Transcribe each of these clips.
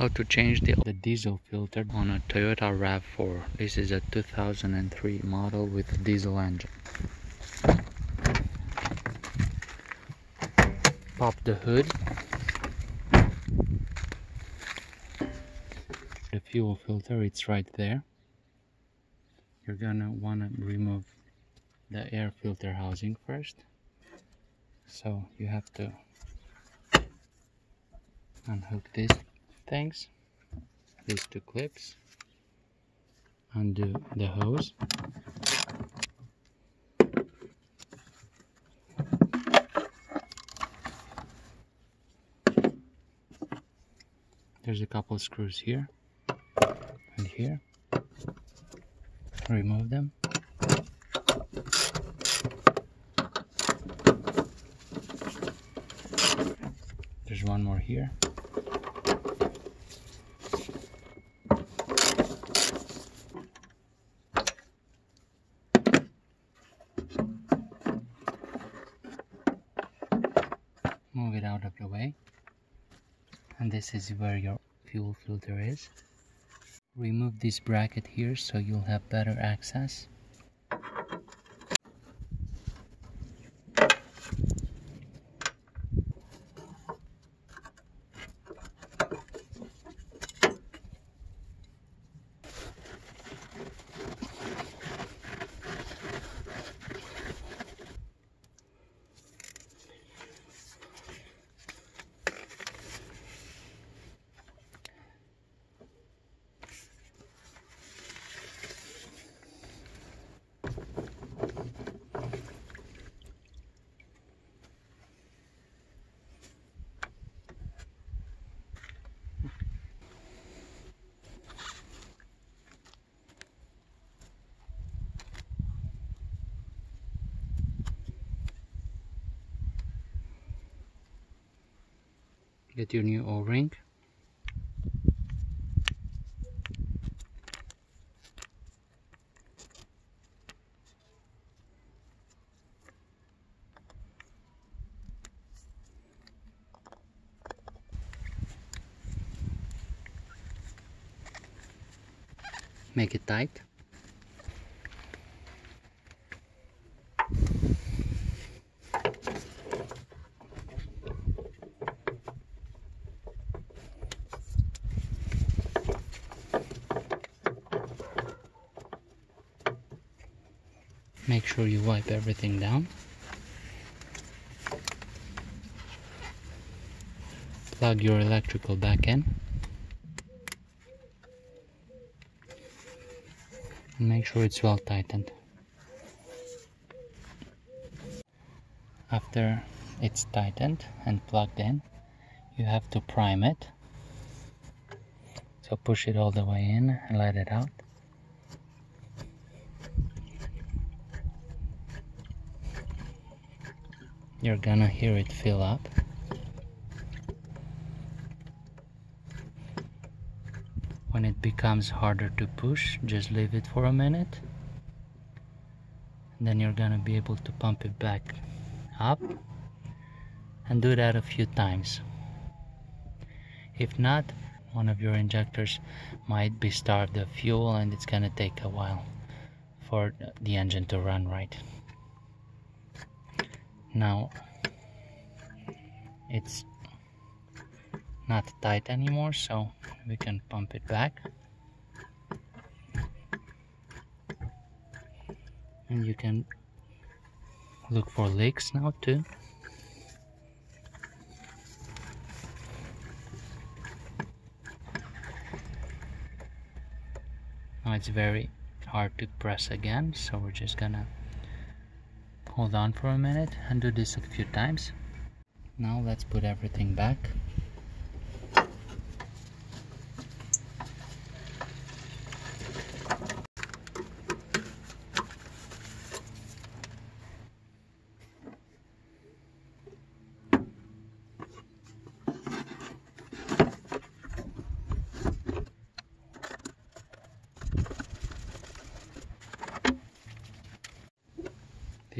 how to change the, the diesel filter on a Toyota RAV4 this is a 2003 model with diesel engine. Pop the hood. The fuel filter it's right there. You're gonna want to remove the air filter housing first. So you have to unhook these things. These two clips. Undo the hose. There's a couple screws here and here. Remove them. There's one more here of the way. And this is where your fuel filter is. Remove this bracket here so you'll have better access get your new o-ring. Make it tight make sure you wipe everything down. Plug your electrical back in. And make sure it's well tightened. After it's tightened and plugged in you have to prime it. So push it all the way in and let it out you're gonna hear it fill up. When it becomes harder to push just leave it for a minute. Then you're gonna be able to pump it back up and do that a few times. If not one of your injectors might be starved of fuel and it's gonna take a while for the engine to run right now it's not tight anymore so we can pump it back. And you can look for leaks now too. Now it's very hard to press again so we're just gonna hold on for a minute and do this a few times. Now let's put everything back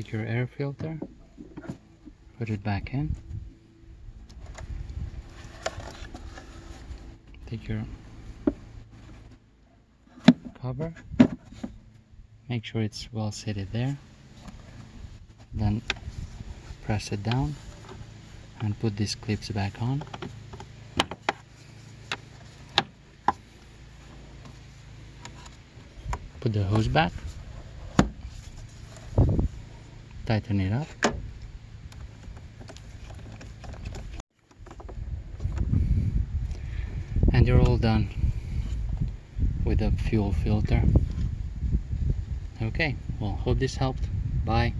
take your air filter put it back in. Take your cover make sure it's well seated there. Then press it down and put these clips back on. Put the hose back tighten it up and you're all done with the fuel filter. Okay well hope this helped. Bye